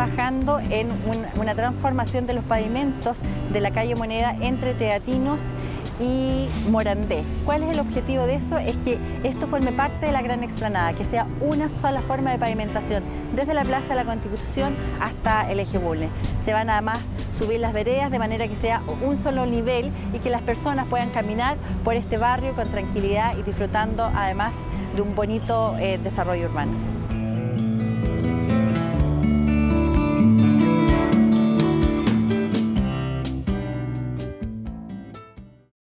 trabajando en una transformación de los pavimentos de la calle Moneda entre Teatinos y Morandé. ¿Cuál es el objetivo de eso? Es que esto forme parte de la gran explanada, que sea una sola forma de pavimentación, desde la Plaza de la Constitución hasta el eje Bulnes. Se van además subir las veredas de manera que sea un solo nivel y que las personas puedan caminar por este barrio con tranquilidad y disfrutando además de un bonito eh, desarrollo urbano.